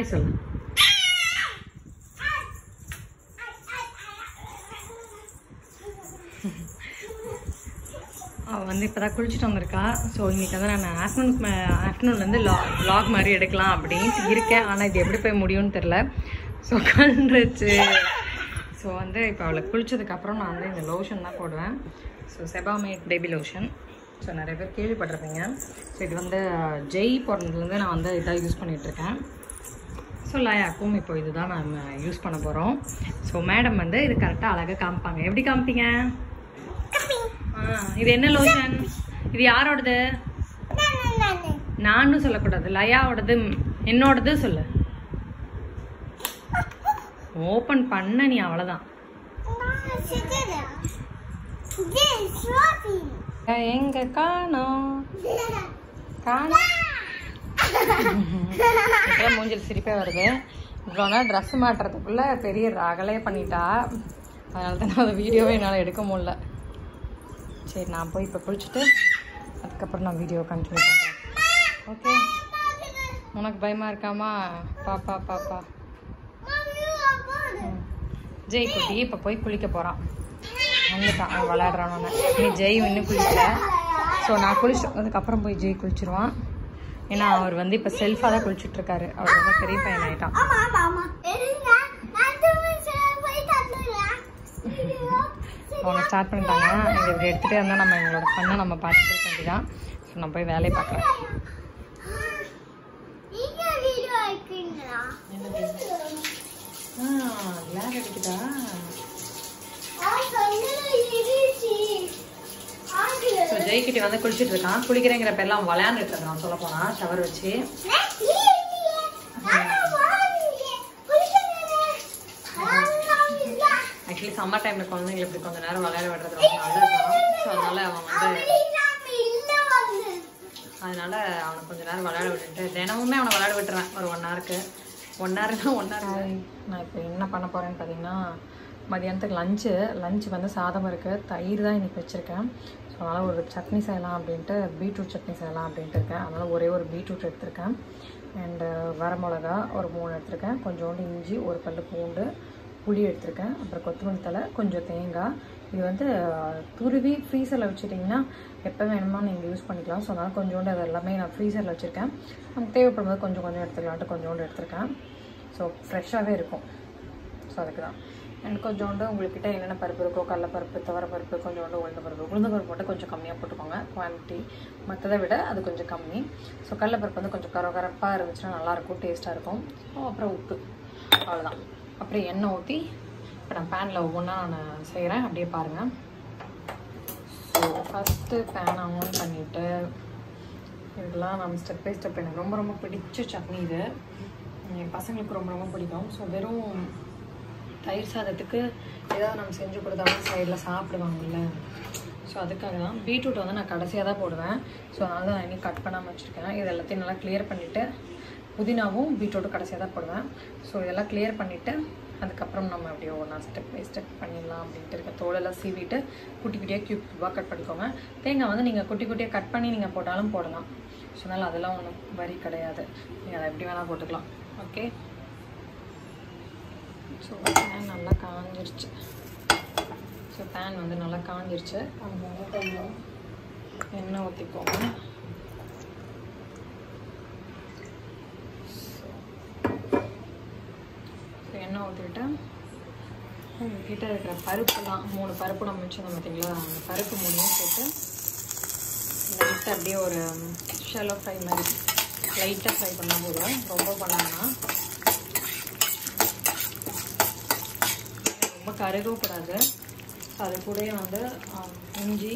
Hi சொல்லு அவள் வந்து இப்போ தான் குளிச்சுட்டு வந்திருக்கா. ஸோ இன்றைக்கி வந்து நான் ஆஃப்டர்நூன் ஆஃப்டர்நூன்லேருந்து லா லாக் மாதிரி எடுக்கலாம் அப்படின்ட்டு இருக்கேன். ஆனால் இது எப்படி போய் முடியும்னு தெரில ஸோ கண்டுச்சு ஸோ வந்து இப்போ அவளை குளிச்சதுக்கப்புறம் நான் வந்து இந்த லோஷன் தான் போடுவேன். So Sebamed baby lotion so நிறைய பேர் கேள்விப்பட்டிருப்பீங்க. ஸோ இது வந்து ஜெய் பிறந்ததுலேருந்து நான் வந்து இதாக யூஸ் பண்ணிகிட்ருக்கேன் ஸோ லயாக்கும் இப்போ இதுதான் நம்ம யூஸ் பண்ண போகிறோம் ஸோ மேடம் வந்து இது கரெக்டாக அழகாக காமிப்பாங்க. எப்படி காமிப்பீங்க? ஆ, இது என்ன லோஷன் இது யாரோடது? நானும் சொல்லக்கூடாது. லயாவோடது என்னோடது சொல்லு. ஓப்பன் பண்ண நீ அவ்வளோதான் எங்க காணோம்? காணோம். அப்புறம் மூஞ்சில் சிரிப்பே வருது. இவ்வளோ நாள் ட்ரெஸ் மாட்டுறதுக்குள்ள பெரிய ரகலே பண்ணிட்டா. அதனால தான் நான் அந்த வீடியோவே என்னால் எடுக்க முடில சரி நான் போய் இப்போ குளிச்சுட்டு அதுக்கப்புறம் நான் வீடியோ கண்டினியூ பண்ணுறேன் ஓகே உனக்கு பயமாக இருக்காமா? பாப்பா பாப்பா ஜெய் குட்டி இப்போ போய் குளிக்க போகிறான் வந்துட்டான் அவன் விளையாடுறான் நீ ஜெய் இன்னும் குளிக்கல. ஸோ நான் குளிச்சு அதுக்கப்புறம் போய் ஜெய் குளிச்சிருவான். ஏன்னா அவர் வந்து இப்போ செல்ஃபாக தான் குளிச்சுட்டு இருக்காரு அவர் ரொம்ப பெரிய பையன் ஆயிட்டான். அவங்க ஸ்டார்ட் பண்ணிட்டாங்க இதை இப்படி எடுத்துகிட்டே இருந்தால் நம்ம எங்களோட பண்ணை நம்ம பார்த்துட்டு ஸோ நான் போய் வேலையை பார்க்குறேன். லேக் அடிக்குதா? ஜெய்கிட்ட வந்து குளிச்சுட்டு இருக்கான். குளிக்கிறேங்கிற பேர்லாம் விளையாண்டுட்டு இருக்கான் சொல்ல போனா. ஷவர் வச்சு. ஆக்சுவலி சம்மர் டைம்ல குழந்தைங்க இப்படி கொஞ்ச நேரம் விளையாட விடுறது ரொம்ப நல்லதுதான். ஸோ அதனால அவன் வந்து அதனால அவனை கொஞ்ச நேரம் விளையாட விட்டுட்டு தினமுமே அவனை விளையாட விட்டுறேன். ஒரு ஒன் ஹவருக்கு ஒன் ஹவர்னா ஒன் ஹவர் நான் இப்போ என்ன பண்ண போறேன்னு பார்த்தீங்கன்னா மதியானத்துக்கு லஞ்சு லஞ்சு வந்து சாதம் இருக்குது தயிர் தான் இன்னைக்கு வச்சுருக்கேன். ஸோ அதனால் ஒரு சட்னி செய்யலாம் அப்படின்ட்டு பீட்ரூட் சட்னி செய்யலாம் அப்படின்ட்டு இருக்கேன். அதனால் ஒரே ஒரு பீட்ரூட் எடுத்திருக்கேன். அண்டு வர மிளகா ஒரு மூணு எடுத்திருக்கேன். கொஞ்சோண்டு இஞ்சி ஒரு பல்லு பூண்டு புளி எடுத்திருக்கேன். அப்புறம் கொத்தமல்லி தலை கொஞ்சம் தேங்காய். இது வந்து துருவி ஃப்ரீசரில் வச்சுட்டிங்கன்னா எப்போ வேணுமோ நீங்கள் யூஸ் பண்ணிக்கலாம். ஸோ அதனால் கொஞ்சோண்டு அது எல்லாமே நான் ஃப்ரீசரில் வச்சுருக்கேன். நமக்கு தேவைப்படும் போது கொஞ்சம் கொஞ்சம் எடுத்துக்கலான்ட்டு கொஞ்சோண்டு எடுத்திருக்கேன். ஸோ ஃப்ரெஷ்ஷாகவே இருக்கும். ஸோ அதுக்கு தான் அண்ட் கொஞ்சோண்டு உங்கள்கிட்ட என்னென்ன பருப்பு இருக்கோ கடலப்பருப்பு துவரப்பருப்பு கொஞ்சோண்டு உளுந்த பருப்பு உளுந்த பருப்பு மட்டும் கொஞ்சம் கம்மியாக போட்டுக்கோங்க. குவான்டிட்டி மற்றதை விட அது கொஞ்சம் கம்மி. ஸோ கடலப்பருப்பு வந்து கொஞ்சம் கர கரப்பாக இருந்துச்சுன்னா நல்லாயிருக்கும் டேஸ்ட்டாக இருக்கும். ஸோ அப்புறம் உப்பு. அவ்வளோதான் அப்புறம் எண்ணெய் ஊற்றி இப்போ நான் பேனில் ஒவ்வொன்றா நான் செய்கிறேன் அப்படியே பாருங்கள் ஸோ ஃபஸ்ட்டு பேனை ஆன் பண்ணிவிட்டு இதெல்லாம் நம்ம ஸ்டெப் பை ஸ்டெப் எனக்கு ரொம்ப ரொம்ப பிடிச்ச சட்னி இது. என் பசங்களுக்கு ரொம்ப ரொம்ப பிடிக்கும். ஸோ வெறும் தயிர் சாதத்துக்கு ஏதாவது நம்ம செஞ்சு கொடுத்தாலும் சைடில் சாப்பிடுவாங்கல்ல. ஸோ அதுக்காக தான் பீட்ரூட் வந்து நான் கடைசியாக தான் போடுவேன். ஸோ அதனால தான் நான் இன்னும் கட் பண்ணாமல் வச்சுருக்கேன். இது எல்லாத்தையும் நல்லா கிளியர் பண்ணிவிட்டு புதினாவும் பீட்ரூட்டும் கடைசியாக தான் போடுவேன். ஸோ இதெல்லாம் கிளியர் பண்ணிவிட்டு அதுக்கப்புறம் நம்ம அப்படியே ஒன்றா ஸ்டெப் பை ஸ்டெப் பண்ணிடலாம் அப்படின்ட்டு இருக்க தோலெல்லாம் சீவிட்டு குட்டி குட்டியாக க்யூப் க்யூபாக கட் பண்ணிக்கோங்க. தேங்காய் வந்து நீங்கள் குட்டி குட்டியாக கட் பண்ணி நீங்கள் போட்டாலும் போடலாம். ஸோ அதனால் அதெல்லாம் ஒன்றும் வரி கிடையாது. நீங்கள் அதை எப்படி வேணால் போட்டுக்கலாம். ஓகே ஸோ பேன் நல்லா காஞ்சிருச்சு. ஸோ பேன் வந்து நல்லா காஞ்சிருச்சு. அதனால கொஞ்சம் எண்ணெய் ஊற்றிக்கோங்க ஸோ எண்ணெய் ஊற்றிக்கிட்டு உங்ககிட்ட இருக்கிற பருப்புலாம் மூணு பருப்பு நம்ம வச்சுருந்தோம் பார்த்தீங்களா அந்த பருப்பு மூணையும் போட்டு லைட்டாக அப்படியே ஒரு ஷெலோ ஃப்ரை மாதிரி லைட்டாக ஃப்ரை பண்ணால் போதும் ரொம்ப பண்ணாங்கன்னா கருகக்கூடாது கூடாது அது கூடயே வந்து இஞ்சி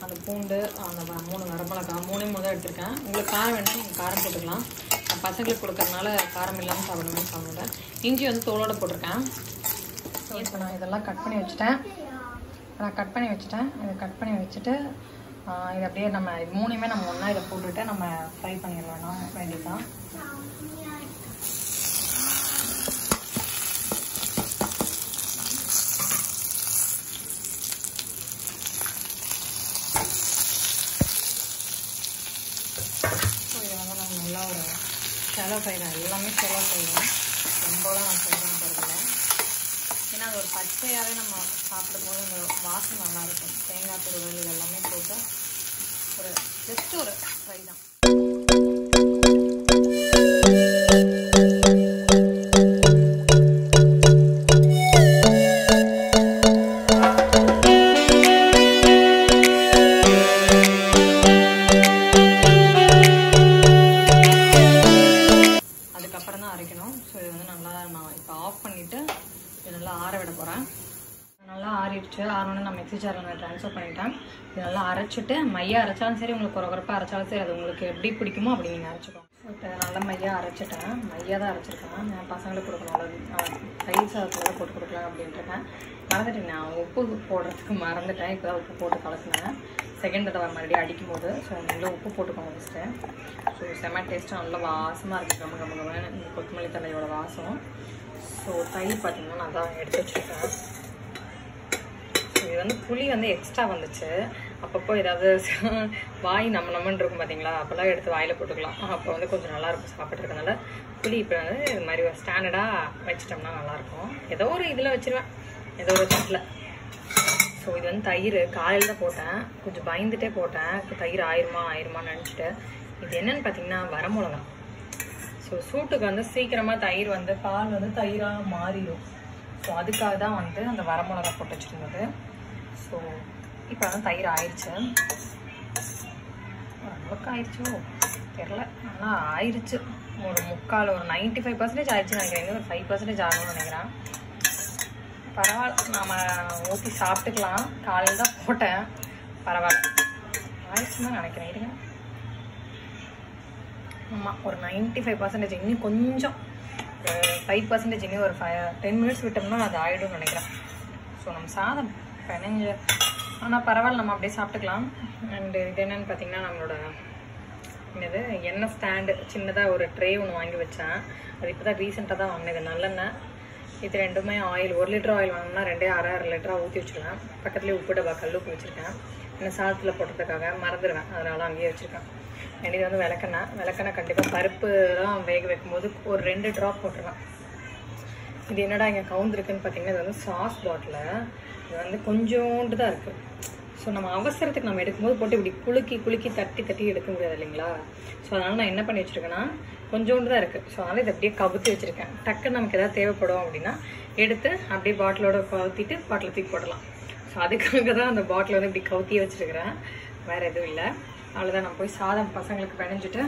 அந்த பூண்டு அந்த வ- மூணு வரமிளகா மூணே மூணு தான் எடுத்திருக்கேன். உங்களுக்கு காரம் வேணும்னா நீங்கள் காரம் போட்டுக்கலாம். நான் பசங்களுக்கு கொடுக்கறதுனால காரம் இல்லாமல் சாப்பிடணும்னு சாப்பிடுவேன் இஞ்சி வந்து தோலோட போட்டிருக்கேன். இப்போ நான் இதெல்லாம் கட் பண்ணி வச்சுட்டேன். நான் கட் பண்ணி வச்சுட்டேன். இதை கட் பண்ணி வச்சுட்டு இது அப்படியே நம்ம இது மூணுமே நம்ம ஒன்றா இதை போட்டுட்டு நம்ம ஃப்ரை பண்ணிடலாம். வேண்டியதான் ஸோ நல்லா எல்லாமே சொல்லாக ஃப்ரை ரொம்பலாம் நான் சொல்கிறேன் போகிறதில்ல ஏன்னா அது ஒரு பச்சையாகவே நம்ம சாப்பிடும்போது அந்த வாசம் நல்லாயிருக்கும் தேங்காய் துருவல் இது எல்லாமே போட்டு ஒரு ஜஸ்ட் ஒரு ஸோ இது வந்து நல்லா நான் இப்போ ஆஃப் பண்ணிவிட்டு இது நல்லா ஆற விட போகிறேன் நல்லா ஆறிடுச்சு. ஆறோன்னு நான் மிக்சி ஜாரில் நான் ட்ரான்ஸ்ஃபர் பண்ணிட்டேன். இது நல்லா அரைச்சிட்டு மையா அரைச்சாலும் சரி உங்களுக்கு குறகுறப்பாக அரைச்சாலும் சரி அது உங்களுக்கு எப்படி பிடிக்குமோ அப்படி நீங்கள் அரைச்சிக்கோங்க. இப்போ நல்லா மையாக அரைச்சிட்டேன். மையாக தான் அரைச்சிருக்கேன். நான் பசங்களுக்கு கொடுக்கணும். தயிர் சாதத்தில் போட்டு கொடுக்கலாம் அப்படின்ட்டுருக்கேன் மறந்துட்டேன். நான் உப்பு போடுறதுக்கு மறந்துட்டேன். இப்போ தான் உப்பு போட்டு கலசினேன் செகண்ட் தடவை மறுபடியும் அடிக்கும் போது ஸோ நீங்களும் உப்பு போட்டுக்கோங்க ஃபஸ்ட்டு ஸோ செம டேஸ்ட்டாக நல்லா வாசமாக இருக்குது கம்ம கம்ம இந்த கொத்தமல்லி தலையோட வாசம். ஸோ தயிர் பார்த்தீங்கன்னா நான் தான் எடுத்து வச்சுருக்கேன். இது வந்து புளி வந்து எக்ஸ்ட்ரா வந்துச்சு. அப்பப்போ ஏதாவது வாய் நம்ம நம்மன்னு இருக்கும் பார்த்தீங்களா அப்போல்லாம் எடுத்து வாயில் போட்டுக்கலாம். அப்போ வந்து கொஞ்சம் நல்லாயிருக்கும் சாப்பிட்றதுனால. புளி இப்போ வந்து இது மாதிரி ஒரு ஸ்டாண்டர்டாக வச்சிட்டோம்னா நல்லாயிருக்கும் ஏதோ ஒரு இதில் வச்சிருவேன். ஏதோ ஒரு தட்டில் ஸோ இது வந்து தயிர். காலையில் தான் போட்டேன். கொஞ்சம் பயந்துட்டே போட்டேன். இப்போ தயிர் ஆயிருமா? ஆயிருமான்னு நினச்சிட்டு. இது என்னன்னு பார்த்தீங்கன்னா வரமிளகா. ஸோ சூட்டுக்கு வந்து சீக்கிரமாக தயிர் வந்து பால் வந்து தயிராக மாறிடும். ஸோ அதுக்காக தான் வந்து அந்த வரமிளகா போட்டு வச்சுருந்தது. ஸோ இப்போ வந்து தயிர் ஆயிடுச்சு ஓரளவுக்கு ஆயிடுச்சோ தெரில ஆனால் ஆயிடுச்சு ஒரு முக்கால் ஒரு நைன்ட்டி ஃபைவ் பர்சன்டேஜ் ஆயிடுச்சு நினைக்கிறேன் ஒரு ஃபைவ் பர்சன்டேஜ் ஆகணும்னு நினைக்கிறேன். பரவாயில்ல நம்ம ஊற்றி சாப்பிட்டுக்கலாம். காலையில் தான் போட்டேன். பரவாயில்ல. ஆயிடுச்சுன்னு தான் நினைக்கிறேன். இருங்க. ஆமாம் ஒரு நைன்ட்டி ஃபைவ் பர்சன்டேஜ் இன்னும் கொஞ்சம். ஃபைவ் பர்சன்டேஜ் இன்னும் ஒரு ஃபைவ் டென் மினிட்ஸ் விட்டோம்னா அது ஆகிடும்னு நினைக்கிறேன். ஸோ நம்ம சாதம் பிணைஞ்ச. ஆனால் பரவாயில்ல நம்ம அப்படியே சாப்பிட்டுக்கலாம். அண்டு இது என்னென்னு பார்த்தீங்கன்னா நம்மளோட என்னது எண்ணெய் ஸ்டாண்டு சின்னதாக ஒரு ட்ரே ஒன்று வாங்கி வச்சேன். அது இப்போ தான் ரீசெண்டாக தான் வாங்கினது நல்லெண்ணெய். இது ரெண்டுமே ஆயில் ஒரு லிட்டர் ஆயில் வாங்கினா ரெண்டே அரை அரை லிட்டராக ஊற்றி வச்சுருவேன். பக்கத்துலேயே உப்பு டப்பா கல் வச்சுருக்கேன். என்ன சாதத்தில் போட்டதுக்காக மறந்துடுவேன் அதனால் அங்கேயே வச்சுருக்கேன். and இது வந்து விளக்கெண்ணெய் விளக்கெண்ணெய் கண்டிப்பாக பருப்புலாம் வேக வைக்கும்போது ஒரு ரெண்டு ட்ராப் போட்டுருவேன். இது என்னடா இங்கே கவுந்துருக்குன்னு பார்த்தீங்கன்னா இது வந்து சாஸ் பாட்டில் இது வந்து கொஞ்சோண்டு தான் இருக்குது ஸோ நம்ம அவசரத்துக்கு நம்ம எடுக்கும்போது போட்டு இப்படி குலுக்கி குலுக்கி தட்டி தட்டி எடுக்க முடியாது இல்லைங்களா? ஸோ அதனால் நான் என்ன பண்ணி வச்சுருக்கேன்னா கொஞ்சோண்டு தான் இருக்குது ஸோ அதனால் இதை அப்படியே கவுத்தி வச்சுருக்கேன். டக்குன்னு நமக்கு எதாவது தேவைப்படும் அப்படின்னா எடுத்து அப்படியே பாட்டிலோட கவுத்திட்டு பாட்டில் தூக்கி போடலாம். ஸோ அதுக்காக தான் அந்த பாட்டில் வந்து இப்படி கவுத்தியே வச்சுருக்கிறேன். வேறு எதுவும் இல்லை. அவ்வளோதான் நான் போய் சாதம் பசங்களுக்கு பிணைஞ்சிட்டு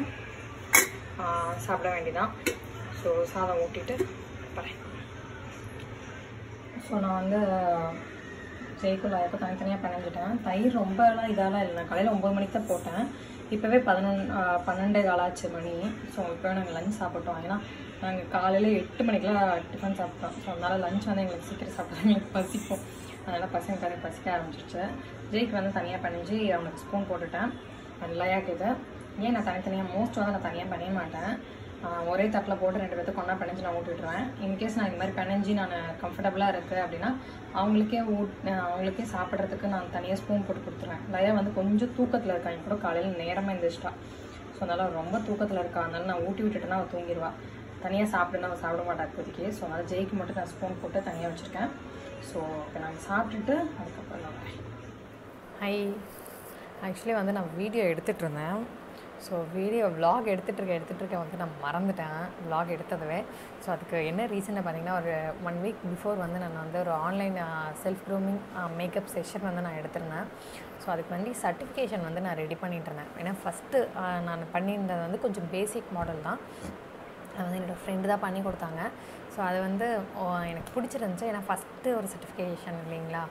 சாப்பிட வேண்டிதான் ஸோ சாதம் ஊட்டிட்டு வரேன். ஸோ நான் வந்து ஜெய்குல் எப்போ தனித்தனியாக பிணைஞ்சிட்டேன். தயிர் ரொம்பலாம் இதெல்லாம் இல்லை. நான் காலையில் ஒம்பது மணிக்கு தான் போட்டேன். இப்போவே பதினொன்று பன்னெண்டே காலாச்சு மணி. ஸோ இப்போ நாங்கள் லஞ்ச் சாப்பிட்டோம். ஏன்னா நாங்கள் காலையில் எட்டு மணிக்கெலாம் டிஃபன் சாப்பிட்டோம். ஸோ அதனால் லஞ்ச் வந்து எங்களுக்கு சீக்கிரம் சாப்பிட்டா எங்களுக்கு பசிப்போம் அதனால் பசங்க கதை பசிக்க ஆரம்பிச்சிருச்சு. ஜெய்க்கு வந்து தனியாக பண்ணிச்சு அவனுக்கு ஸ்பூன் போட்டுட்டேன். லயாக்கு இது ஏன் நான் தனித்தனியாக மோஸ்ட் வந்து நான் தனியாக பண்ண மாட்டேன். ஒரே தட்டில் போட்டு ரெண்டு பேர்த்துக்கு கொண்டா பிணைஞ்சு நான் ஊட்டி இன்கேஸ் நான் இந்த மாதிரி பிணைஞ்சி நான் கம்ஃபர்டபுளாக இருக்குது அப்படின்னா அவங்களுக்கே ஊட் அவங்களுக்கே சாப்பிட்றதுக்கு நான் தனியாக ஸ்பூன் போட்டு கொடுத்துருவேன் லயா வந்து கொஞ்சம் தூக்கத்தில் இருக்கா என் கூட காலையில் நேரமாக எழுந்திரிச்சிட்டா ஸோ அதனால் ரொம்ப தூக்கத்தில் இருக்கா. அதனால நான் ஊட்டி விட்டுட்டேன்னா அவள் தூங்கிடுவா. தனியாக சாப்பிடுனா அவள் சாப்பிட மாட்டா இப்போதைக்கு. ஸோ அதனால் ஜெய்க்கு மட்டும் நான் ஸ்பூன் போட்டு தனியாக வச்சுருக்கேன். ஸோ இப்போ நாங்கள் சாப்பிட்டுட்டு அதுக்கப்புறம் நான் ஹை ஆக்சுவலி வந்து நான் வீடியோ எடுத்துகிட்டு இருந்தேன். ஸோ வீடியோ விலாக் எடுத்துகிட்டு எடுத்துகிட்ருக்கேன் எடுத்துகிட்டு வந்து நான் மறந்துட்டேன். விலாக் எடுத்ததுவே. ஸோ அதுக்கு என்ன ரீசன் பார்த்தீங்கன்னா ஒரு ஒன் வீக் பிஃபோர் வந்து நான் வந்து ஒரு online self grooming makeup session வந்து நான் எடுத்திருந்தேன். ஸோ அதுக்கு வந்து சர்டிஃபிகேஷன் வந்து நான் ரெடி பண்ணிட்டுருந்தேன். ஏன்னா ஃபஸ்ட்டு நான் பண்ணியிருந்தது வந்து கொஞ்சம் பேசிக் மாடல் தான். அது வந்து என்னோடய ஃப்ரெண்டு தான் பண்ணி கொடுத்தாங்க. ஸோ அது வந்து எனக்கு பிடிச்சிருந்துச்சு. ஏன்னா ஃபஸ்ட்டு ஒரு சர்டிஃபிகேஷன் இல்லைங்களா?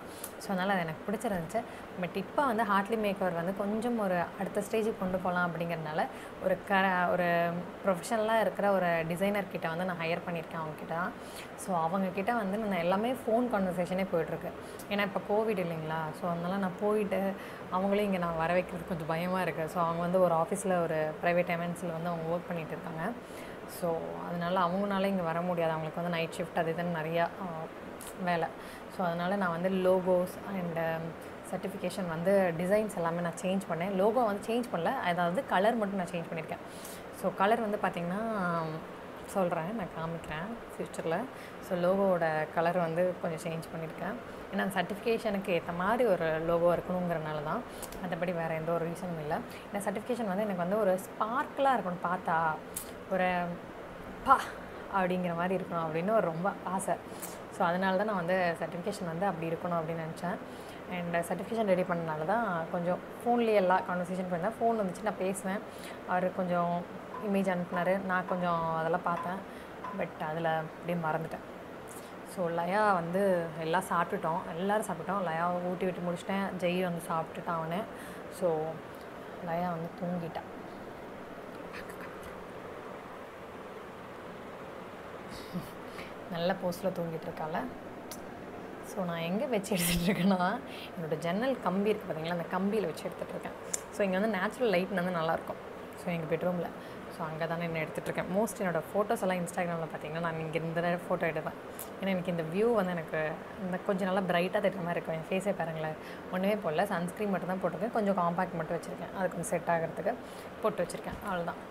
ஸோ அதனால் அது எனக்கு பிடிச்சிருந்துச்சு. பட் இப்போ வந்து ஹார்ட்லி மேக்கர் வந்து கொஞ்சம் ஒரு அடுத்த ஸ்டேஜுக்கு கொண்டு போகலாம் அப்படிங்கிறனால ஒரு க ஒரு ப்ரொஃபஷனலாக இருக்கிற ஒரு டிசைனர் கிட்ட வந்து நான் ஹையர் பண்ணியிருக்கேன் அவங்கக்கிட்ட தான். ஸோ அவங்கக்கிட்ட வந்து நான் எல்லாமே ஃபோன் கான்வர்சேஷனே போயிட்டுருக்கு. ஏன்னா இப்போ கோவிட் இல்லைங்களா? ஸோ அதனால் நான் போயிட்டு அவங்களையும் இங்கே நான் வர வைக்கிறது கொஞ்சம் பயமாக இருக்குது ஸோ அவங்க வந்து ஒரு ஆஃபீஸில் ஒரு ப்ரைவேட் எமென்ஸில் வந்து அவங்க ஒர்க் பண்ணிகிட்டு இருக்காங்க. ஸோ அதனால் அவங்கனால இங்கே வர முடியாது. அவங்களுக்கு வந்து நைட் ஷிஃப்ட் அது இதுன்னு நிறையா வேலை. ஸோ அதனால் நான் வந்து லோகோஸ் அண்டு சர்டிஃபிகேஷன் வந்து டிசைன்ஸ் எல்லாமே நான் சேஞ்ச் பண்ணேன். லோகோ வந்து சேஞ்ச் பண்ணல. அதாவது கலர் மட்டும் நான் சேஞ்ச் பண்ணியிருக்கேன். ஸோ கலர் வந்து பார்த்திங்கன்னா சொல்கிறேன் நான் காமிக்கிறேன் ஃப்யூச்சரில் ஸோ லோகோவோட கலர் வந்து கொஞ்சம் சேஞ்ச் பண்ணியிருக்கேன். ஏன்னா அந்த சர்டிஃபிகேஷனுக்கு ஏற்ற மாதிரி ஒரு லோகோ இருக்கணுங்கிறனால தான் மற்றபடி வேறு எந்த ஒரு ரீசனும் இல்லை. இந்த சர்டிஃபிகேஷன் வந்து எனக்கு வந்து ஒரு ஸ்பார்க்கலாக இருக்கணும். பார்த்தா ஒரு பா அப்படிங்கிற மாதிரி இருக்கணும் அப்படின்னு ஒரு ரொம்ப ஆசை. ஸோ அதனால தான் நான் வந்து சர்டிஃபிகேஷன் வந்து அப்படி இருக்கணும் அப்படின்னு நினச்சேன். அண்ட் சர்டிஃபிகேஷன் ரெடி பண்ணனால தான் கொஞ்சம் ஃபோன்லேயே எல்லா கான்வர்சேஷன் பண்ணேன் ஃபோன் வந்துச்சு நான் பேசுவேன். அவர் கொஞ்சம் இமேஜ் அனுப்புனார். நான் கொஞ்சம் அதெல்லாம் பார்த்தேன். பட் அதில் அப்படியே மறந்துட்டேன். ஸோ லயா வந்து எல்லாம் சாப்பிட்டுட்டோம். எல்லோரும் சாப்பிட்டோம் லயாவை ஊட்டி விட்டு முடிச்சிட்டேன். ஜெய் வந்து சாப்பிட்டுட்டான் அவனு. ஸோ லயா வந்து தூங்கிட்டான் நல்ல போஸ்டில் தூங்கிட்டு இருக்கால. ஸோ நான் எங்கே வச்சு எடுத்துகிட்டு இருக்கேன்னா என்னோடய ஜன்னல் கம்பி இருக்குது பார்த்தீங்களா அந்த கம்பியில் வச்சு எடுத்துகிட்டு இருக்கேன். ஸோ இங்கே வந்து நேச்சுரல் லைட் வந்து நல்லாயிருக்கும் ஸோ எங்கள் பெட்ரூமில் ஸோ அங்கே தான் என்ன எடுத்துகிட்ருக்கேன் மோஸ்ட் என்னோடய ஃபோட்டோஸ் எல்லாம் இன்ஸ்டாகிராமில் பார்த்தீங்கன்னா நான் இங்கே இந்த ஃபோட்டோ எடுப்பேன். ஏன்னா எனக்கு இந்த வியூ வந்து எனக்கு இந்த கொஞ்சம் நல்லா பிரைட்டாக தெரியுற மாதிரி இருக்கும். என் ஃபேஸே பாருங்களேன். ஒன்றுமே போடல. சன்ஸ்க்ரீன் மட்டும் தான் போட்டிருக்கேன். கொஞ்சம் காம்பேக்ட் மட்டும் வச்சுருக்கேன். அது கொஞ்சம் செட் ஆகிறதுக்கு போட்டு வச்சுருக்கேன். அவ்வளோதான்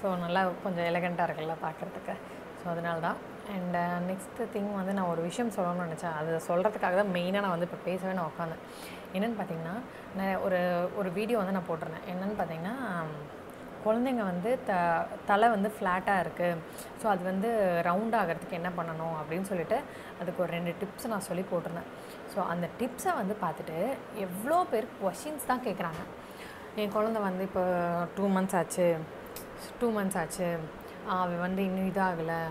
ஸோ நல்லா கொஞ்சம் எலகண்ட்டாக இருக்குல்ல பார்க்குறதுக்கு ஸோ அதனால தான் அண்ட் நெக்ஸ்ட்டு uh, திங் வந்து நான் ஒரு விஷயம் சொல்லணும்னு நினச்சேன். அது சொல்கிறதுக்காக தான் மெயினாக நான் வந்து இப்போ பேசவே நான் உட்காந்தேன் என்னென்னு பார்த்தீங்கன்னா நான் ஒரு ஒரு வீடியோ வந்து நான் போட்டிருந்தேன். என்னென்னு பார்த்தீங்கன்னா குழந்தைங்க வந்து த தலை வந்து ஃப்ளாட்டாக இருக்குது ஸோ அது வந்து ரவுண்ட் ஆகிறதுக்கு என்ன பண்ணணும் அப்படின்னு சொல்லிட்டு அதுக்கு ஒரு ரெண்டு டிப்ஸ் நான் சொல்லி போட்டிருந்தேன். ஸோ அந்த டிப்ஸை வந்து பார்த்துட்டு எவ்வளோ பேர் கொஷின்ஸ் தான் கேட்குறாங்க என் குழந்த வந்து இப்போ டூ மந்த்ஸ் ஆச்சு. டூ மந்த்ஸ் ஆச்சு. அவன் வந்து இன்னும் இதாகலை.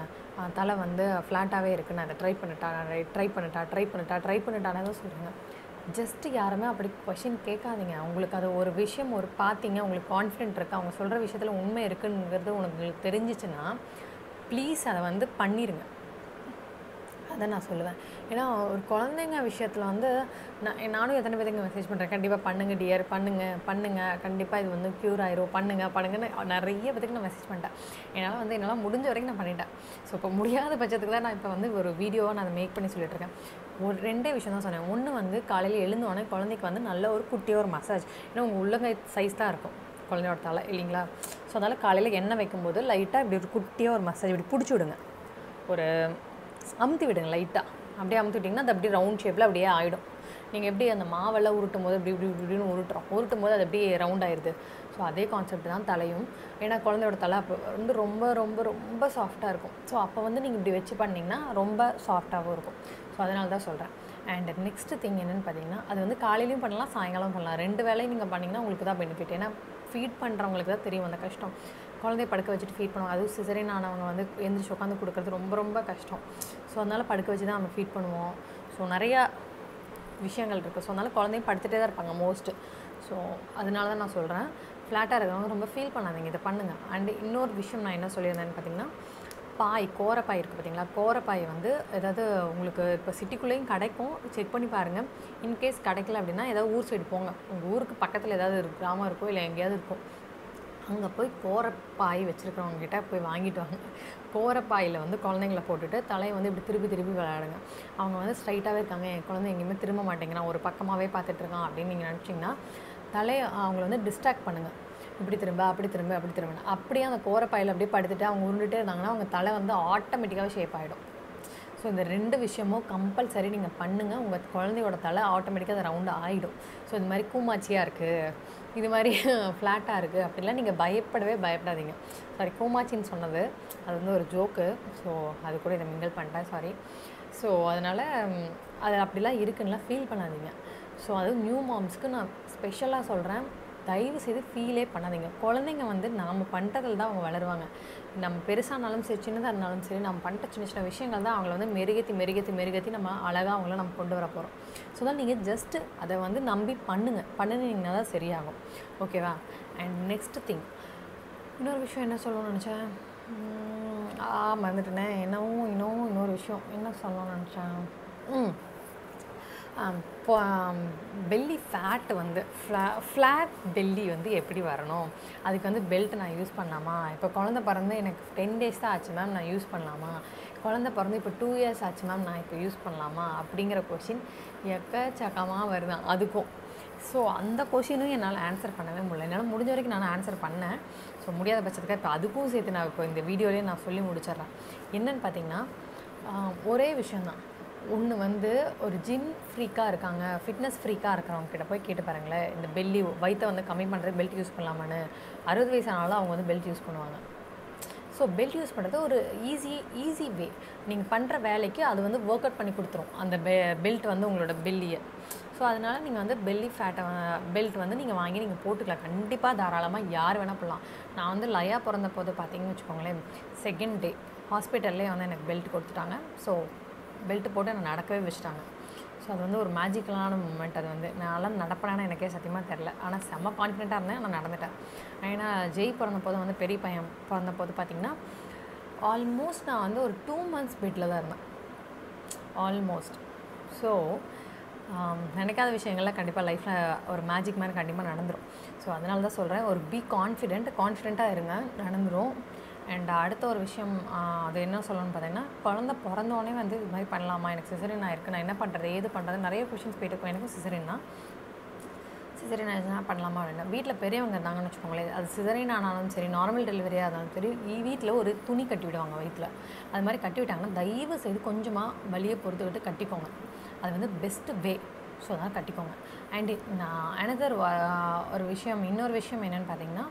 தலை வந்து ஃப்ளாட்டாகவே இருக்குது நான் அதை ட்ரை பண்ணிட்டா ட்ரை பண்ணிட்டா ட்ரை பண்ணிட்டா ட்ரை பண்ணிட்டானே தான் சொல்லுங்கள் ஜஸ்ட்டு யாருமே அப்படி கொஷின் கேட்காதீங்க. உங்களுக்கு அது ஒரு விஷயம் ஒரு பார்த்தீங்க உங்களுக்கு கான்ஃபிடென்ட் இருக்குது அவங்க சொல்கிற விஷயத்தில் உண்மை இருக்குங்கிறது உங்களுக்கு தெரிஞ்சிச்சுன்னா ப்ளீஸ் அதை வந்து பண்ணிடுங்க அதை நான் சொல்லுவேன். ஏன்னா ஒரு குழந்தைங்க விஷயத்தில் வந்து நான் நானும் எத்தனை பேருக்கு மெசேஜ் பண்ணுறேன் கண்டிப்பாக பண்ணுங்க டியர் பண்ணுங்க பண்ணுங்க. கண்டிப்பாக இது வந்து க்யூர் ஆயிரும். பண்ணுங்க பண்ணுங்கன்னு நிறைய பேருக்கு நான் மெசேஜ் பண்ணிட்டேன். என்னால் வந்து என்னால் முடிஞ்ச வரைக்கும் நான் பண்ணிட்டேன். ஸோ இப்போ முடியாத பட்சத்துக்கு தான் நான் இப்போ வந்து ஒரு வீடியோவாக நான் அதை மேக் பண்ணி சொல்லிட்டு ஒரு ரெண்டே விஷயம் தான் சொன்னேன். ஒன்று வந்து காலையில் எழுந்தோடனே குழந்தைக்கு வந்து நல்ல ஒரு குட்டியாக ஒரு மசாஜ் ஏன்னா உங்கள் உள்ளங்கை சைஸ் தான் இருக்கும். குழந்தையோட தலை இல்லைங்களா? ஸோ அதனால் காலையில் எண்ணெய் வைக்கும்போது லைட்டாக இப்படி ஒரு குட்டியாக ஒரு மசாஜ் இப்படி பிடிச்சி விடுங்க. ஒரு அமுத்தி விடுங்க லைட்டாக அப்படியே அமுத்தி விட்டிங்கன்னா அது அப்படியே ரவுண்ட் ஷேப்பில் அப்படியே ஆகிடும் நீங்கள் எப்படி அந்த மாவெல்லாம் உருட்டும் போது இப்படி இப்படி இப்படின்னு உருட்டுறோம். உருட்டும் போது அது அப்படியே ரவுண்ட் ஆயிடுது ஸோ அதே கான்செப்ட் தான் தலையும். ஏன்னா குழந்தையோட தலை அப்போ வந்து ரொம்ப ரொம்ப ரொம்ப சாஃப்டாக இருக்கும். ஸோ அப்போ வந்து நீங்கள் இப்படி வச்சு பண்ணிங்கன்னா ரொம்ப சாஃப்டாகவும் இருக்கும். ஸோ அதனால தான் சொல்கிறேன் அண்ட் நெக்ஸ்ட் திங் என்னென்னு பார்த்தீங்கன்னா அது வந்து காலையிலையும் பண்ணலாம் சாயங்காலம் பண்ணலாம். ரெண்டு வேலையும் நீங்கள் பண்ணிங்கன்னா உங்களுக்கு தான் பெனிஃபிட் ஏன்னா ஃபீட் பண்ணுறவங்களுக்கு தான் தெரியும் அந்த கஷ்டம். குழந்தைய படுக்க வச்சுட்டு ஃபீட் பண்ணுவாங்க. அதுவும் சிசரின் ஆனவங்க வந்து எந்திரிச்சு உட்காந்து கொடுக்குறது ரொம்ப ரொம்ப கஷ்டம். ஸோ அதனால் படுக்க வச்சு தான் நம்ம ஃபீட் பண்ணுவோம். ஸோ நிறையா விஷயங்கள் இருக்குது ஸோ அதனால் குழந்தையும் படுத்துகிட்டே தான் இருப்பாங்க மோஸ்ட்டு ஸோ அதனால தான் நான் சொல்கிறேன் ஃப்ளாட்டாக இருக்கிறவங்க ரொம்ப ஃபீல் பண்ணாதீங்க. இதை பண்ணுங்கள் அண்டு இன்னொரு விஷயம் நான் என்ன சொல்லியிருந்தேன்னு பார்த்தீங்கன்னா பாய் கோரப்பாய் இருக்குது பார்த்தீங்களா? கோரப்பாய் வந்து ஏதாவது உங்களுக்கு இப்போ சிட்டிக்குள்ளேயும் கிடைக்கும். செக் பண்ணி பாருங்கள் இன்கேஸ் கிடைக்கல அப்படின்னா ஏதாவது ஊர் சைடு போங்க. உங்கள் ஊருக்கு பக்கத்தில் ஏதாவது ஒரு கிராமம் இருக்கோ இல்லை எங்கேயாவது இருக்கும் அங்கே போய் கோரப்பாய் வச்சுருக்கிறவங்க கிட்ட போய் வாங்கிட்டு வாங்க. கோரப்பாயில் வந்து குழந்தைங்கள போட்டுட்டு தலையை வந்து இப்படி திருப்பி திருப்பி விளையாடுங்க. அவங்க வந்து ஸ்ட்ரைட்டாகவே இருக்காங்க. என் குழந்தை எங்கேயுமே திரும்ப மாட்டேங்கிறான் ஒரு பக்கமாகவே பார்த்துட்ருக்கான் அப்படின்னு நீங்கள் நினச்சிங்கன்னா தலையை அவங்கள வந்து டிஸ்ட்ராக்ட் பண்ணுங்கள் இப்படி திரும்ப அப்படி திரும்ப அப்படி திரும்ப அப்படியே அந்த கோரப்பாயில் அப்படியே படுத்துட்டு அவங்க உருண்டுட்டே இருந்தாங்கன்னா அவங்க தலை வந்து ஆட்டோமேட்டிக்காகவே ஷேப் ஆகிடும் ஸோ இந்த ரெண்டு விஷயமும் கம்பல்சரி நீங்கள் பண்ணுங்கள் உங்கள் குழந்தையோட தலை ஆட்டோமேட்டிக்காக அது ரவுண்டு ஆகிடும் ஸோ இந்த மாதிரி கூமாச்சியாக இருக்குது இது மாதிரி ஃப்ளாட்டாக இருக்குது அப்படிலாம் நீங்கள் பயப்படவே பயப்படாதீங்க. சாரி கோமாச்சின்னு சொன்னது. அது வந்து ஒரு ஜோக்கு ஸோ அது கூட இதை மிங்கல் பண்ணிட்டேன். சாரி ஸோ அதனால் அது அப்படிலாம் இருக்குன்னுலாம் ஃபீல் பண்ணாதீங்க. ஸோ அது நியூ மாம்ஸ்க்கு நான் ஸ்பெஷலாக சொல்கிறேன் தயவு செய்து ஃபீலே பண்ணாதீங்க. குழந்தைங்க வந்து நாம் பண்ணுறதுல தான் அவங்க வளருவாங்க. நம்ம பெருசானாலும் சரி சின்னதாக இருந்தாலும் சரி நம்ம பண்ணுற சின்ன சின்ன விஷயங்கள் தான் அவங்கள வந்து மெருகேற்றி மெருகேற்றி மெருகேற்றி நம்ம அழகாக அவங்கள நம்ம கொண்டு வர போகிறோம் ஸோ தான் நீங்கள் ஜஸ்ட்டு அதை வந்து நம்பி பண்ணுங்கள் பண்ணினீங்கன்னா தான் சரியாகும். ஓகேவா அண்ட் நெக்ஸ்ட் திங் இன்னொரு விஷயம் என்ன சொல்லணும்னு நினச்சேன்? ஆ மறந்துட்டேனே. என்னவும் இன்னும் இன்னொரு விஷயம். என்ன சொல்லணும்னு நினச்சேன்? ம். பெல்லி ஃபேட் வந்து ஃப்ளா ஃப்ளாட் பெல்லி வந்து எப்படி வரணும்? அதுக்கு வந்து பெல்ட் நான் யூஸ் பண்ணலாமா? இப்போ குழந்த பிறந்து எனக்கு டென் டேஸ் தான் ஆச்சு மேம் நான் யூஸ் பண்ணலாமா? குழந்த பிறந்து இப்போ டூ இயர்ஸ் ஆச்சு மேம் நான் இப்போ யூஸ் பண்ணலாமா? அப்படிங்கிற கொஷின் எக்கச்சக்கமாக வருதான் அதுக்கும். ஸோ அந்த கொஷினும் என்னால் ஆன்சர் பண்ணவே முடியல. என்னால் முடிஞ்ச வரைக்கும் நான் ஆன்சர் பண்ணேன். ஸோ முடியாத பட்சத்துக்கு இப்போ அதுக்கும் சேர்த்து நான் இப்போ இந்த வீடியோலேயே நான் சொல்லி முடிச்சிடுறேன். என்னன்னு பார்த்தீங்கன்னா ஒரே விஷயந்தான் ஒன்று வந்து ஒரு ஜிம் ஃப்ரீக்காக இருக்காங்க ஃபிட்னஸ் ஃப்ரீக்காக இருக்கிறவங்க கிட்ட போய் கேட்டு பாருங்களேன். இந்த பெல்லி வயித்தை வந்து கம்மி பண்ணுறது பெல்ட் யூஸ் பண்ணலாமான்னு. அறுபது வயசானாலும் அவங்க வந்து பெல்ட் யூஸ் பண்ணுவாங்க. ஸோ பெல்ட் யூஸ் பண்ணுறது ஒரு ஈஸி ஈஸி வே நீங்கள் பண்ணுற வேலைக்கு அது வந்து ஒர்க் அவுட் பண்ணி கொடுத்துரும். அந்த பெ பெல்ட் வந்து உங்களோட பெல்லியை ஸோ அதனால் நீங்கள் வந்து பெல்லி ஃபேட்டை பெல்ட் வந்து நீங்கள் வாங்கி நீங்கள் போட்டுக்கலாம். கண்டிப்பாக தாராளமாக யார் வேணால் போடலாம். நான் வந்து லயா பிறந்த போது பார்த்தீங்கன்னு வச்சுக்கோங்களேன் செகண்ட் டே ஹாஸ்பிட்டல்லே வந்து எனக்கு பெல்ட் கொடுத்துட்டாங்க. ஸோ பெல்ட்டு போட்டு என்னை நடக்கவே வச்சுட்டாங்க. ஸோ அது வந்து ஒரு மேஜிக்கலான மூமெண்ட் அது வந்து நான்லாம் நடப்பேனான்னு எனக்கே சத்தியமாக தெரில ஆனால் செம்ம கான்ஃபிடென்ட்டாக இருந்தேன். நான் நடந்துட்டேன். ஏன்னா ஜெய் பிறந்த போது வந்து பெரிய பையன் பிறந்த போது பார்த்திங்கன்னா ஆல்மோஸ்ட் நான் வந்து ஒரு டூ மந்த்ஸ் பெட்டில் தான் இருந்தேன். ஆல்மோஸ்ட் ஸோ நினைக்காத விஷயங்கள்லாம் கண்டிப்பாக லைஃப்பில் ஒரு மேஜிக் மாதிரி கண்டிப்பாக நடந்துடும் ஸோ அதனால தான் சொல்கிறேன் ஒரு பி கான்ஃபிடென்ட் கான்ஃபிடென்ட்டாக இருங்க. நடந்துடும் அண்ட் அடுத்த ஒரு விஷயம் அது என்ன சொல்லணும்னு பார்த்தீங்கன்னா குழந்த பிறந்தோடனே வந்து இது மாதிரி பண்ணலாமா? எனக்கு சிசரின் ஆயிருக்கு நான் என்ன பண்ணுறது ஏது பண்ணுறது நிறைய கொஷின்ஸ் போயிட்டு இருக்கும் எனக்கும் சிசரின் தான். சிசரின் ஆயிடுச்சுன்னா பண்ணலாமா அப்படின்னு. வீட்டில் பெரியவங்க இருந்தாங்கன்னு வச்சுக்கோங்களேன் அது சிசரின் ஆனாலும் சரி நார்மல் டெலிவரியாக இருந்தாலும் சரி வீட்டில் ஒரு துணி கட்டி விடுவாங்க வயிற்றில் அது மாதிரி கட்டி விட்டாங்கன்னா தயவு செய்து கொஞ்சமாக வலியை பொறுத்துக்கிட்டு கட்டிக்கோங்க. அது வந்து பெஸ்ட்டு வே ஸோ அதான் கட்டிக்கோங்க. அண்ட் நான் அனதர் ஒரு விஷயம் இன்னொரு விஷயம் என்னென்னு பார்த்தீங்கன்னா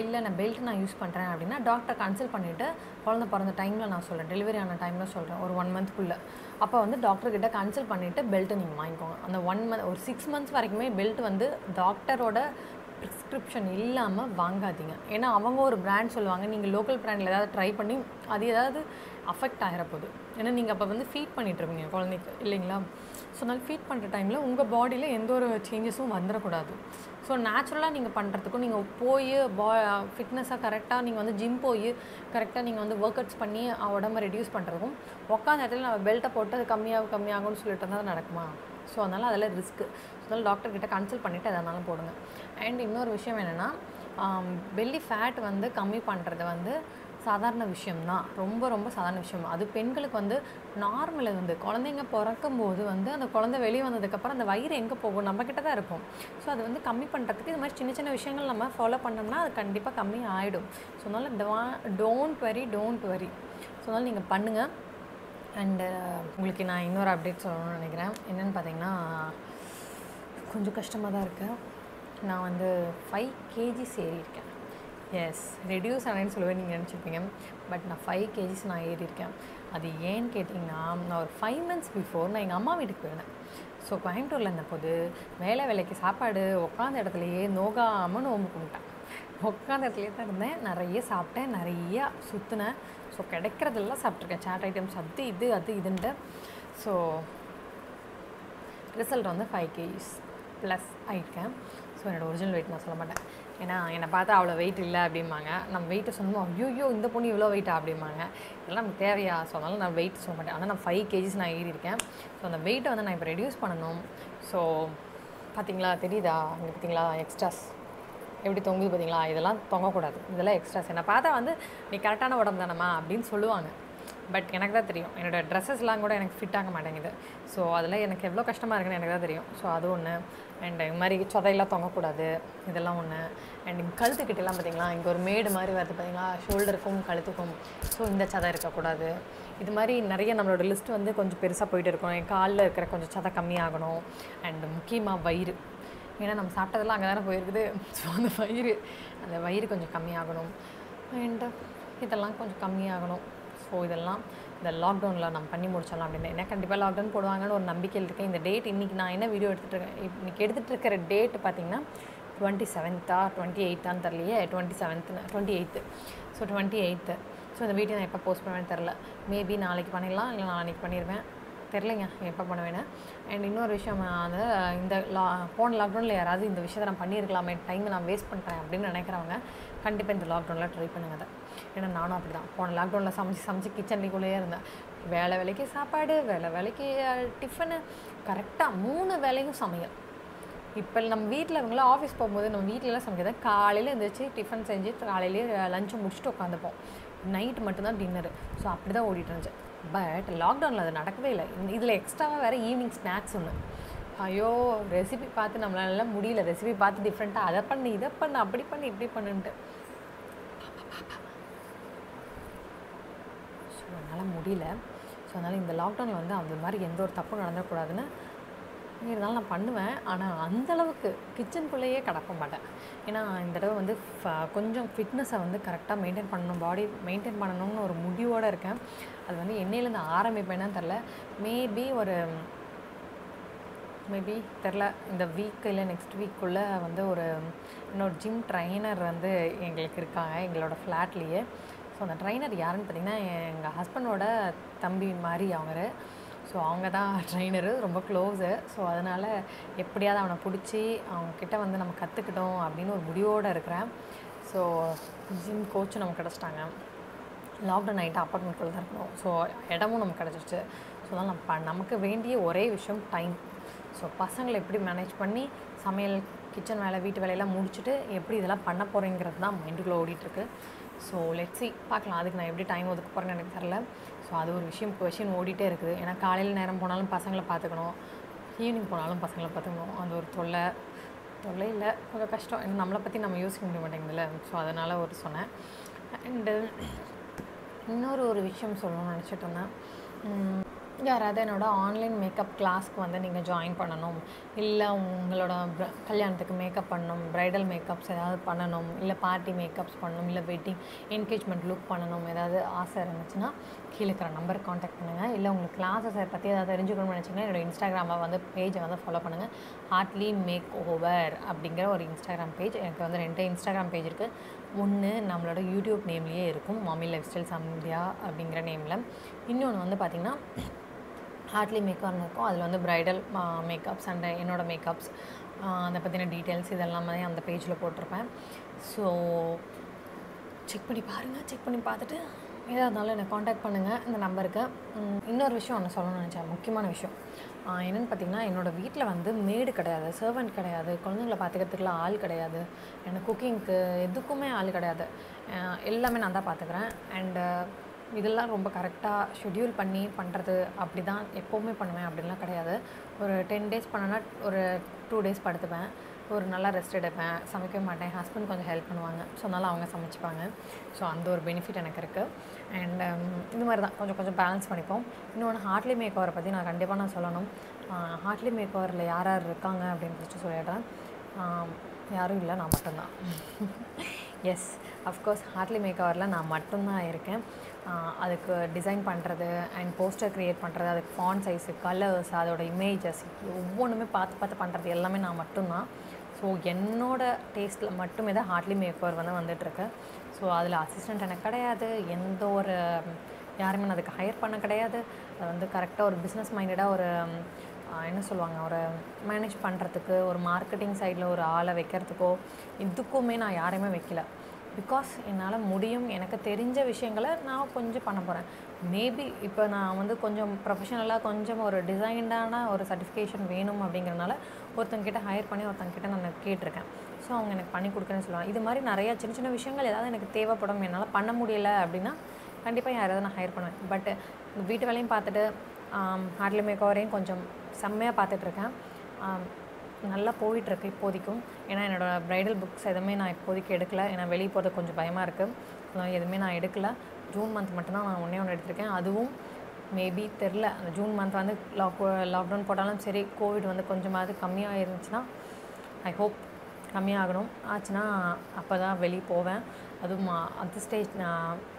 இல்லை நான் பெல்ட் நான் யூஸ் பண்ணுறேன் அப்படின்னா டாக்டர் கன்சல்ட் பண்ணிவிட்டு குழந்த பிறந்த டைமில் நான் சொல்கிறேன் டெலிவரி ஆன டைமில் சொல்கிறேன் ஒரு ஒன் மந்த்க்குள்ளே அப்போ வந்து டாக்டர்கிட்ட கன்சல்ட் பண்ணிவிட்டு பெல்ட்டை நீங்கள் வாங்கிக்கோங்க. அந்த ஒன் மந்த் ஒரு சிக்ஸ் மந்த்ஸ் வரைக்குமே பெல்ட் வந்து டாக்டரோட ப்ரிஸ்கிரிப்ஷன் இல்லாமல் வாங்காதீங்க. ஏன்னா அவங்க ஒரு பிராண்ட் சொல்லுவாங்க. நீங்கள் லோக்கல் பிராண்டில் ஏதாவது ட்ரை பண்ணி அது ஏதாவது அஃபெக்ட் ஆகிற போகுது ஏன்னா நீங்கள் அப்போ வந்து ஃபீட் பண்ணிகிட்ருப்பீங்க குழந்தைக்கு இல்லைங்களா? ஸோ அதனால் ஃபீட் பண்ணுற டைமில் உங்கள் பாடியில் எந்த ஒரு சேஞ்சஸும் வந்துடக்கூடாது ஸோ நேச்சுரலாக நீங்கள் பண்ணுறதுக்கும் நீங்கள் போய் பா ஃபிட்னஸாக கரெக்டாக நீங்கள் வந்து ஜிம் போய் கரெக்டாக நீங்கள் வந்து ஒர்க் அவுட்ஸ் பண்ணி உடம்ப ரெடியூஸ் பண்ணுறதுக்கும் உட்காந்த இடத்துல நம்ம பெல்ட்டை போட்டு அது கம்மியாக கம்மியாகும்னு சொல்லிட்டு இருந்தால் நடக்குமா? ஸோ அதனால் அதில் ரிஸ்க்கு ஸோ அதனால் டாக்டர்கிட்ட கன்சல்ட் பண்ணிவிட்டு எதனாலும் போடுங்க. அண்ட் இன்னொரு விஷயம் என்னென்னா பெல்லி ஃபேட் வந்து கம்மி பண்ணுறது வந்து சாதாரண விஷயம்தான் ரொம்ப ரொம்ப சாதாரண விஷயம். அது பெண்களுக்கு வந்து நார்மல் வந்து. குழந்தைங்க பிறக்கும் போது வந்து அந்த குழந்தை வெளியே வந்ததுக்கப்புறம் அந்த வயிறு எங்கே போகும்? நம்மக்கிட்ட தான் இருக்கும். ஸோ அது வந்து கம்மி பண்ணுறதுக்கு இது மாதிரி சின்ன சின்ன விஷயங்கள் நம்ம ஃபாலோ பண்ணோம்னா அது கண்டிப்பாக கம்மி ஆகிடும் ஸோ அதனால் don't worry don't worry so அதனால் நீங்கள் பண்ணுங்கள் அண்டு uh, உங்களுக்கு நான் இன்னொரு அப்டேட் சொல்லணும்னு நினைக்கிறேன். என்னென்னு பார்த்தீங்கன்னா கொஞ்சம் கஷ்டமாக தான் இருக்குது நான் வந்து ஃபைவ் கேஜிஸ் ஏறியிருக்கேன் எஸ் ரெடியூஸ் ஆனேன்னு சொல்லுவேன் நீங்கள் நினச்சிருப்பீங்க. பட் நான் ஃபைவ் கேஜிஸ் நான் ஏறியிருக்கேன். அது ஏன்னு கேட்டிங்கன்னா நான் ஒரு ஃபைவ் மந்த்ஸ் பிஃபோர் நான் எங்கள் அம்மா வீட்டுக்கு போயிருந்தேன். ஸோ கோயம்புத்தூரில் இருந்தபோது வேலை வேலைக்கு சாப்பாடு உட்காந்த இடத்துலையே நோகாமல் நோம்பு கும்பிட்டேன். உட்காந்த இடத்துலையே தான் இருந்தேன். நிறைய சாப்பிட்டேன் நிறைய சுற்றினேன் ஸோ கிடைக்கிறதெல்லாம் சாப்பிட்ருக்கேன் சாட் ஐட்டம்ஸ் அது இது அது இதுன்ட்டு. ஸோ ரிசல்ட் வந்து ஃபைவ் கேஜிஸ் ப்ளஸ் ஆகிருக்கேன் ஸோ என்னோடய ஒரிஜினல் வெயிட் நான் சொல்ல மாட்டேன். ஏன்னா என்னை பார்த்தா அவ்வளோ வெயிட் இல்லை அப்படிம்பாங்க. நம்ம வெயிட்டை சொன்னோம் ஐயோ இந்த பொண்ணு இவ்வளோ வெயிட்டா அப்படிம்பாங்க. இதெல்லாம் நமக்கு தேவையா? ஸோ அதனால் நான் வெயிட் சொல்ல மாட்டேன். ஆனால் நான் ஃபைவ் கேஜிஸ் நான் ஏறி இருக்கேன். ஸோ அந்த வெயிட்டை வந்து நான் இப்போ ரெடியூஸ் பண்ணணும். ஸோ பார்த்தீங்களா தெரியுதா? இங்கே பார்த்தீங்களா எக்ஸ்ட்ராஸ் எப்படி தொங்குது பார்த்தீங்களா இதெல்லாம் தொங்கக்கூடாது. இதெல்லாம் எக்ஸ்ட்ராஸ் என்னை பார்த்தா வந்து நீ கரெக்டான உடம்பு தானம்மா அப்படின்னு சொல்லுவாங்க. பட் எனக்கு தான் தெரியும். என்னோடய ட்ரெஸ்ஸஸ்லாம் கூட எனக்கு ஃபிட் ஆக மாட்டேங்குது. ஸோ அதில் எனக்கு எவ்வளோ கஷ்டமாக இருக்குன்னு எனக்கு தான் தெரியும். ஸோ அது ஒன்று அண்ட் இது மாதிரி சொதையெல்லாம் தொங்கக்கூடாது. இதெல்லாம் ஒன்று அண்ட் கழுத்துக்கிட்டலாம் பார்த்தீங்களா இங்கே ஒரு மேடு மாதிரி வருது பார்த்தீங்களா ஷோல்டருக்கும் கழுத்துக்கும். ஸோ இந்த சதை இருக்கக்கூடாது. இது மாதிரி நிறைய நம்மளோட லிஸ்ட் வந்து கொஞ்சம் பெருசாக போயிட்டு இருக்கும். என் காலில் இருக்கிற கொஞ்சம் சதை கம்மியாகணும். அண்ட் முக்கியமாக வயிறு. ஏன்னா நம்ம சாப்பிட்டதெல்லாம் அங்கே தானே போயிருக்குது. ஸோ அந்த வயிறு. அந்த வயிறு கொஞ்சம் கம்மியாகணும். அண்ட் இதெல்லாம் கொஞ்சம் கம்மியாகணும். ஸோ இதெல்லாம் இந்த லாக்டவுனில் நம்ம பண்ணி முடிச்சிடலாம் அப்படின்னு. ஏன்னா கண்டிப்பாக லாக்டவுன் போடுவாங்கன்னு ஒரு நம்பிக்கையில் இருக்கேன் இந்த டேட் இன்றைக்கி நான் என்ன வீடியோ எடுத்துகிட்டு இருக்கேன்? இன்றைக்கி எடுத்துகிட்டு இருக்கிற டேட் பார்த்தீங்கன்னா டுவெண்ட்டி செவன்த்தா டுவெண்ட்டி எயித்தான்னு தெரியலையே. Twenty seventh twenty eighth so twenty eighth so இந்த வீடியோ நான் எப்போ போஸ்ட் பண்ணுவேன்னு தெரில மேபி நாளைக்கு பண்ணிடலாம் இல்லை நாளைக்கு பண்ணிடுவேன் தெரிலங்க எப்போ பண்ணுவேன்னு. அண்ட் இன்னொரு விஷயம் வந்து இந்த லா போன லாக்டவுனில் யாராவது இந்த விஷயத்தை நான் பண்ணியிருக்கலாமே டைமை நான் வேஸ்ட் பண்ணுறேன் அப்படின்னு நினைக்கிறவங்க கண்டிப்பாக இந்த லாக்டவுனில் ட்ரை பண்ணுங்க அதை. ஏன்னா நானும் அப்படி தான் போன லாக்டவுனில் சமைச்சு சமைச்சு கிச்சன்லேயே இருந்தேன். வேலை வேலைக்கு சாப்பாடு வேலை வேலைக்கு டிஃபனு கரெக்டாக மூணு வேலையும் சமையல். இப்போ நம்ம வீட்டில் இவங்களாம் ஆஃபீஸ் போகும்போது நம்ம வீட்டிலலாம் சமைக்கிறது காலையில் எழுந்திரிச்சு டிஃபன் செஞ்சு காலையிலேயே லஞ்சு முடிச்சுட்டு உட்காந்துப்போம். நைட் மட்டும்தான் டின்னரு ஸோ அப்படி தான் ஓடிட்டு இருந்துச்சு. பட் லாக்டவுனில் அது நடக்கவே இல்லை. இதில் எக்ஸ்ட்ராவாக வேறு ஈவினிங் ஸ்நாக்ஸ் ஒன்று ஐயோ ரெசிபி பார்த்து நம்மளால முடியல. ரெசிபி பார்த்து டிஃப்ரெண்ட்டாக அதை பண்ணு இதை பண்ணு அப்படி பண்ணு இப்படி பண்ணுன்ட்டு. முடியல. ஸோ அதனால் இந்த லாக்டவுனில் வந்து அந்த மாதிரி எந்த ஒரு தப்பும் நடந்துடக்கூடாதுன்னு இருந்தாலும் நான் பண்ணுவேன். ஆனால் அந்தளவுக்கு கிச்சனுக்குள்ளேயே கடக்க மாட்டேன். ஏன்னா இந்த தடவை வந்து ஃப- கொஞ்சம் ஃபிட்னஸை வந்து கரெக்டாக மெயின்டைன் பண்ணணும் பாடி மெயின்டைன் பண்ணணும்னு ஒரு முடிவோடு இருக்கேன். அது வந்து என்னையிலேருந்து ஆரம்பிப்பேன்னு தெரில மேபி ஒரு மேபி தெரில இந்த வீக் இல்லை நெக்ஸ்ட் வீக்குள்ளே வந்து ஒரு இன்னொரு ஜிம் ட்ரைனர் வந்து எங்களுக்கு இருக்காங்க எங்களோட ஃப்ளாட்லேயே ஸோ அந்த ட்ரைனர் யாருன்னு பார்த்தீங்கன்னா எங்கள் ஹஸ்பண்டோட தம்பி மாதிரி அவங்க ஸோ அவங்க தான் ட்ரைனரு ரொம்ப க்ளோஸு ஸோ அதனால் எப்படியாவது அவனை பிடிச்சி அவங்கக்கிட்ட வந்து நம்ம கற்றுக்கிட்டோம் அப்படின்னு ஒரு முடிவோடு இருக்கிறேன். ஸோ ஜிம் கோச்சும் நமக்கு கிடச்சிட்டாங்க. லாக்டவுன் ஆகிட்டு அப்பார்ட்மெண்ட்குள்ளே தான் இருக்கணும். ஸோ இடமும் நமக்கு கிடச்சிருச்சு. ஸோ அதனால் நம்ம ப- நமக்கு வேண்டிய ஒரே விஷயம் டைம் ஸோ பசங்களை எப்படி மேனேஜ் பண்ணி சமையல் கிச்சன் வேலை வீட்டு வேலையெல்லாம் முடிச்சுட்டு எப்படி இதெல்லாம் பண்ண போகிறேங்கிறது தான் மைண்டுக்குள்ளே ஓடிட்டுருக்கு ஸோ லெட்ஸி பார்க்கலாம். அதுக்கு நான் எப்படி டைம் ஒதுக்க போகிறேன்னு எனக்கு தெரில ஸோ அது ஒரு விஷயம் கொஷின் ஓடிட்டே இருக்குது. ஏன்னா காலையில் நேரம் போனாலும் பசங்களை பார்த்துக்கணும். ஈவினிங் போனாலும் பசங்களை பார்த்துக்கணும். அது ஒரு தொல்லை தொல்லை இல்லை. கொஞ்சம் கஷ்டம். ஏன்னா நம்மளை பற்றி நம்ம யோசிக்க முடிய மாட்டேங்குதுல்ல. ஸோ அதனால் ஒரு சொன்னேன். அண்டு இன்னொரு ஒரு விஷயம் சொல்லணும்னு நினச்சிட்டு இருந்தேன். யாராவது என்னோட ஆன்லைன் மேக்கப் கிளாஸ்க்கு வந்து நீங்கள் ஜாயின் பண்ணணும். இல்லை உங்களோட கல்யாணத்துக்கு மேக்கப் பண்ணணும் ப்ரைடல் மேக்கப்ஸ் ஏதாவது பண்ணணும் இல்லை பார்ட்டி மேக்கப்ஸ் பண்ணணும் இல்லை வெட்டிங் என்கேஜ்மெண்ட் லுக் பண்ணணும் ஏதாவது ஆசை இருந்துச்சுன்னா கீழே இருக்கிற நம்பருக்கு காண்டாக்ட் பண்ணுங்கள் இல்லை உங்களுக்கு கிளாஸஸை பற்றி ஏதாவது தெரிஞ்சுக்கணும்னு நினச்சிங்கன்னா என்னோடய இன்ஸ்டாகிராமை வந்து பேஜை வந்து ஃபாலோ பண்ணுங்கள் ஹார்ட்லி மேக் ஓவர் அப்படிங்கிற ஒரு இன்ஸ்டாகிராம் பேஜ் எனக்கு வந்து ரெண்டு இன்ஸ்டாகிராம் பேஜ் இருக்குது ஒன்று நம்மளோட யூடியூப் நேம்லேயே இருக்கும். மாமி லைஃப் ஸ்டைல் சந்தியா அப்படிங்கிற நேமில் இன்னொன்று வந்து பார்த்திங்கன்னா ஹார்ட்லி மேக்கர்னு இருக்கும். அதில் வந்து ப்ரைடல் மேக்கப்ஸ் அண்ட் என்னோடய மேக்கப்ஸ் அதை பற்றின டீட்டெயில்ஸ் இதெல்லாமே அந்த பேஜில் போட்டிருப்பேன். ஸோ செக் பண்ணி பாருங்கள் செக் பண்ணி பார்த்துட்டு எதாக இருந்தாலும் என்னை காண்டாக்ட் பண்ணுங்கள் இந்த நம்பருக்கு இன்னொரு விஷயம் ஒன்று சொல்லணும்னு நினச்சேன். முக்கியமான விஷயம். என்னென்னு பார்த்தீங்கன்னா என்னோடய வீட்டில் வந்து மேடு கிடையாது சர்வெண்ட் கிடையாது குழந்தைங்கள பார்த்துக்கிறதுக்குலாம் ஆள் கிடையாது. எனக்கு குக்கிங்க்கு எதுக்குமே ஆள் கிடையாது. எல்லாமே நான் தான் பார்த்துக்கிறேன் அண்டு இதெல்லாம் ரொம்ப கரெக்டாக ஷெட்யூல் பண்ணி பண்ணுறது அப்படி தான் எப்போவுமே பண்ணுவேன். அப்படின்லாம் கிடையாது. ஒரு டென் டேஸ் பண்ணனா ஒரு டூ டேஸ் படுத்துப்பேன். ஒரு நல்லா ரெஸ்ட் எடுப்பேன். சமைக்க மாட்டேன். ஹஸ்பண்ட் கொஞ்சம் ஹெல்ப் பண்ணுவாங்க. ஸோ அதனால் அவங்க சமைச்சிப்பாங்க. ஸோ அந்த ஒரு பெனிஃபிட் எனக்கு இருக்குது அண்ட் um, இது மாதிரி தான் கொஞ்சம் கொஞ்சம் பேலன்ஸ் பண்ணிப்போம். இன்னொன்று ஹார்ட்லி மேக் ஓவரை பற்றி நான் கண்டிப்பாக நான் சொல்லணும். ஹார்ட்லி மேக் ஓவரில் யார் யார் இருக்காங்க அப்படின்னு ஃபஸ்ட்டு சொல்லிடுறேன். யாரும் இல்லை. நான் மட்டும்தான். எஸ் அஃப்கோர்ஸ் ஹார்ட்லி மேக்கவரில் நான் மட்டும்தான் இருக்கேன். அதுக்கு டிசைன் பண்ணுறது அண்ட் போஸ்டர் க்ரியேட் பண்ணுறது அதுக்கு ஃபான் சைஸு கலர்ஸ் அதோட இமேஜஸ் ஒவ்வொன்றுமே பார்த்து பார்த்து பண்ணுறது எல்லாமே நான் மட்டும்தான். ஸோ என்னோடய டேஸ்ட்டில் மட்டுமே தான் ஹார்ட்லி மேக்கர் வந்து வந்துட்டுருக்கு. ஸோ அதில் அசிஸ்டண்ட் எனக்கு கிடையாது. எந்த ஒரு யாருமே நான் அதுக்கு ஹையர் பண்ண கிடையாது. அது வந்து கரெக்டாக ஒரு பிஸ்னஸ் மைண்டடாக ஒரு என்ன சொல்லுவாங்க ஒரு மேனேஜ் பண்ணுறதுக்கு ஒரு மார்க்கெட்டிங் சைடில் ஒரு ஆளை வைக்கிறதுக்கோ இதுக்குமே நான் யாரையுமே வைக்கல. பிகாஸ் என்னால் முடியும் எனக்கு தெரிஞ்ச விஷயங்களை நான் கொஞ்சம் பண்ண போகிறேன் மேபி இப்போ நான் வந்து கொஞ்சம் ப்ரொஃபஷனலாக கொஞ்சம் ஒரு டிசைன்டான ஒரு சர்டிஃபிகேஷன் வேணும் அப்படிங்கிறனால ஒருத்தங்கிட்ட ஹையர் பண்ணி ஒருத்தங்கிட்ட நான் கேட்டிருக்கேன். ஸோ அவங்க எனக்கு பண்ணி கொடுக்குறேன்னு சொல்லுவாங்க. இது மாதிரி நிறையா சின்ன சின்ன விஷயங்கள் ஏதாவது எனக்கு தேவைப்படும் என்னால் பண்ண முடியல அப்படின்னா கண்டிப்பாக யாராவது நான் ஹையர் பண்ணுவேன். பட் வீட்டு வேலையும் பார்த்துட்டு ஹார்ட்லி மேக்கவரையும் கொஞ்சம் செம்மையாக பார்த்துட்ருக்கேன் நல்லா போயிட்டுருக்கு இப்போதைக்கும். ஏன்னா என்னோடய ப்ரைடல் புக்ஸ் எதுவுமே நான் இப்போதைக்கு எடுக்கலை. ஏன்னா வெளியே போகிறது கொஞ்சம் பயமாக இருக்குது எதுவுமே நான் எடுக்கல. ஜூன் மந்த் மட்டும்தான் நான் ஒன்றே ஒன்று எடுத்திருக்கேன். அதுவும் மேபி தெரில அந்த ஜூன் மந்த் வந்து லாக் லாக்டவுன் போட்டாலும் சரி கோவிட் வந்து கொஞ்சமாவது கம்மியாக இருந்துச்சுன்னா ஐ ஹோப் கம்மியாகணும். ஆச்சுன்னா அப்போ தான் வெளியே போவேன். அதுவும் அந்த ஸ்டேஜ்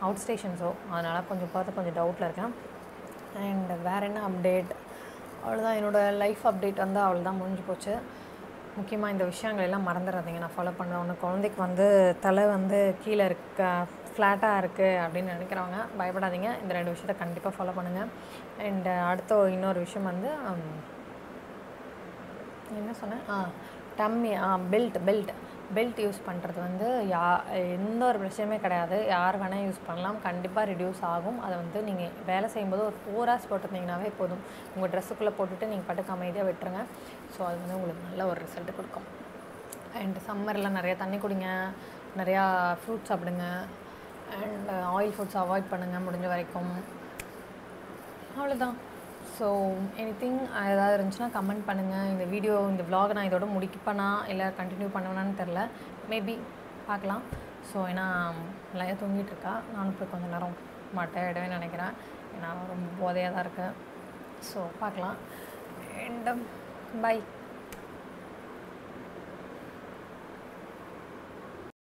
அவுட் ஸ்டேஷன்ஸோ அதனால் கொஞ்சம் பார்த்து கொஞ்சம் டவுட்டில் இருக்கேன். அண்ட் வேறு என்ன அப்டேட் அவ்வளோதான் என்னோடய லைஃப் அப்டேட் வந்து அவ்வளோதான் முடிஞ்சு போச்சு. முக்கியமாக இந்த விஷயங்கள் எல்லாம் மறந்துடாதீங்க நான் ஃபாலோ பண்ண ஒன்று குழந்தைக்கு வந்து தலை வந்து கீழே இருக்க ஃப்ளாட்டாக இருக்குது அப்படின்னு நினைக்கிறவங்க பயப்படாதீங்க. இந்த ரெண்டு விஷயத்த கண்டிப்பாக ஃபாலோ பண்ணுங்கள் அண்ட் அடுத்த இன்னொரு விஷயம் வந்து என்ன சொன்னேன்? ஆ டம்மி ஆ பெல்ட் பெல்ட் பெல்ட் யூஸ் பண்ணுறது வந்து யா எந்த ஒரு பிரச்சனையுமே கிடையாது. யார் வேணால் யூஸ் பண்ணலாம். கண்டிப்பாக ரிடியூஸ் ஆகும். அதை வந்து நீங்கள் வேலை செய்யும்போது ஒரு ஃபோர் ஹவர்ஸ் போட்டிருந்தீங்கனாவே போதும். உங்கள் ட்ரெஸ்ஸுக்குள்ளே போட்டுட்டு நீங்கள் பாட்டுக்கு அமைதியாக விட்டுருங்க. ஸோ அது வந்து உங்களுக்கு நல்ல ஒரு ரிசல்ட் கொடுக்கும். அண்ட் சம்மரில் நிறையா தண்ணி குடிங்க. நிறையா ஃப்ரூட்ஸ் சாப்பிடுங்க. அண்ட் ஆயில் ஃபுட்ஸ் அவாய்ட் பண்ணுங்கள் முடிஞ்ச வரைக்கும். அவ்வளோதான் ஸோ எனி திங் ஏதாவது இருந்துச்சுன்னா கமெண்ட் பண்ணுங்கள் இந்த வீடியோ இந்த vlog நான் இதோட முடிக்கப்பனா இல்லை கண்டினியூ பண்ணுவேனான்னு தெரில மேபி பார்க்கலாம். ஸோ ஏன்னா நிறையா தூங்கிட்டு இருக்கா. நானும் போய் கொஞ்சம் நேரம் மாட்டேடவே நினைக்கிறேன். ஏன்னா ரொம்ப போதையாக தான் இருக்கேன் ஸோ பார்க்கலாம் அண்ட் பை um,